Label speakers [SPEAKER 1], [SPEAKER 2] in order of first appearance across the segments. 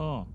[SPEAKER 1] う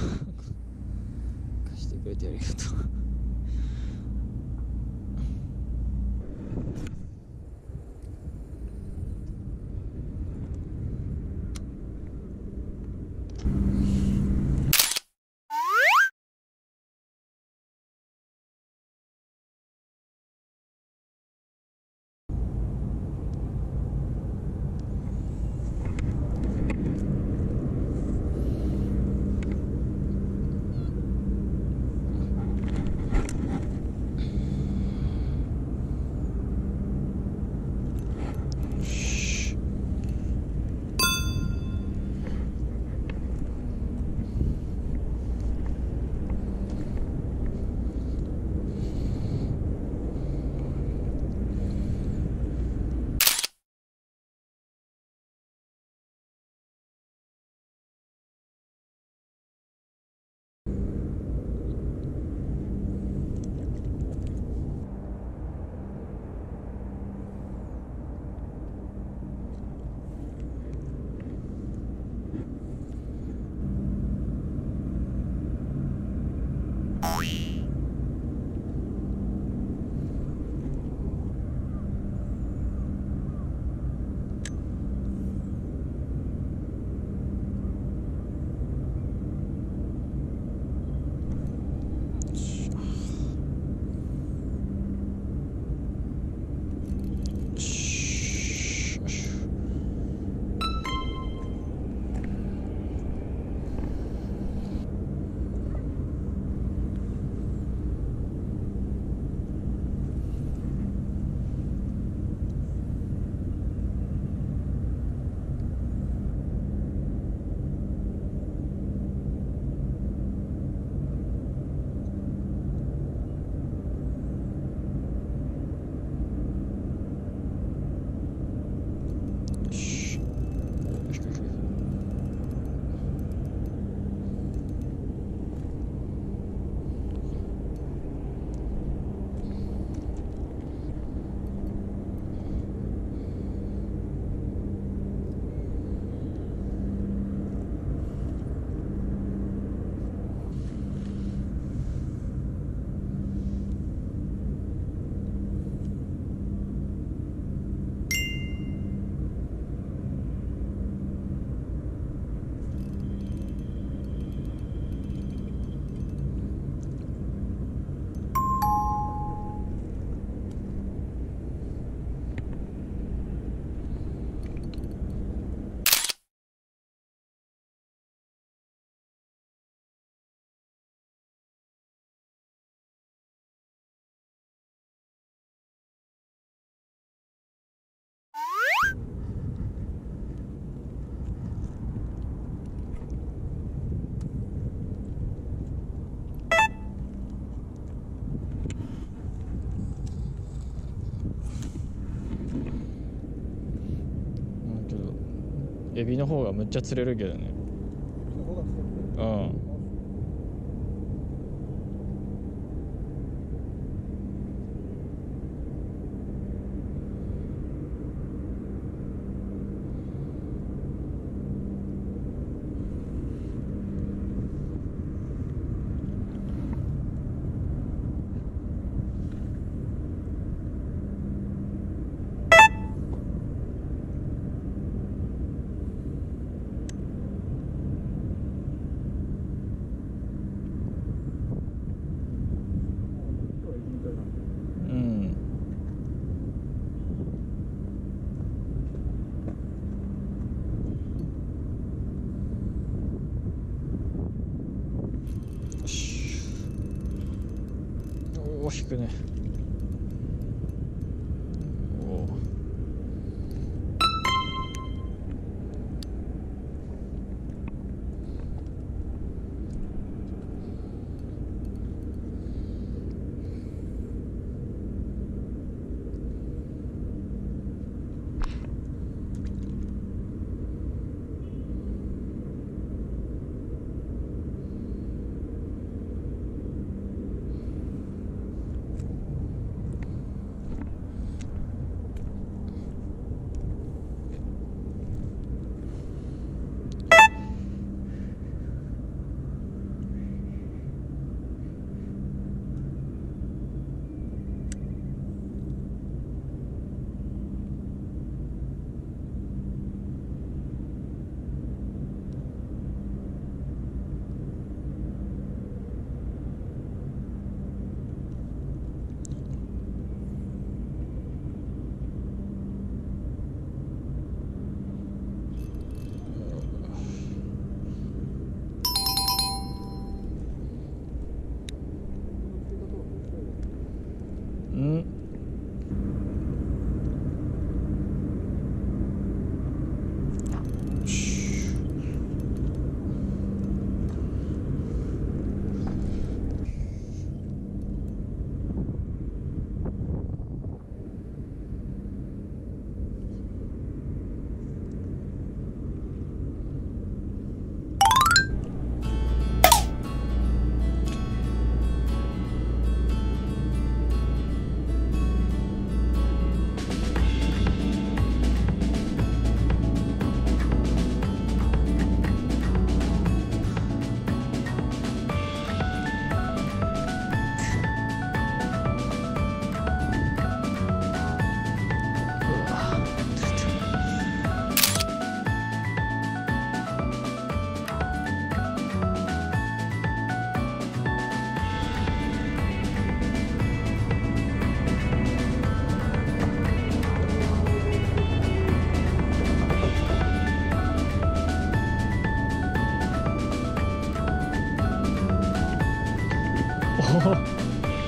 [SPEAKER 1] 貸してくれてありがとう。エビの方がむっちゃ釣れるけどね。引くね。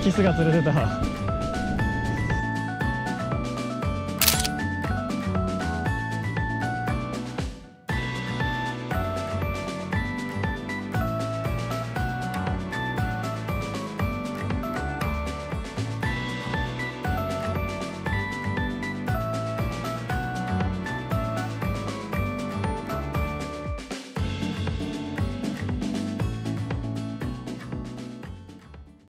[SPEAKER 1] キスが釣れてた。